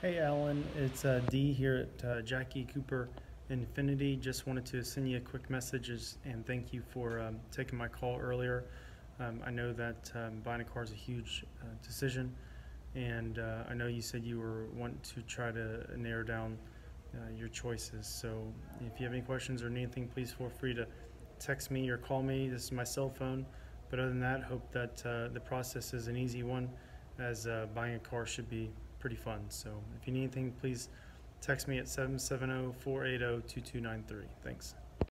Hey Alan, it's uh, Dee here at uh, Jackie Cooper INFINITI. Just wanted to send you a quick message and thank you for um, taking my call earlier. Um, I know that um, buying a car is a huge uh, decision, and uh, I know you said you were wanting to try to narrow down uh, your choices. So if you have any questions or need anything, please feel free to text me or call me. This is my cell phone. But other than that, hope that uh, the process is an easy one, as buying a car should be pretty fun. So if you need anything, please text me at 770 480 2293. Thanks.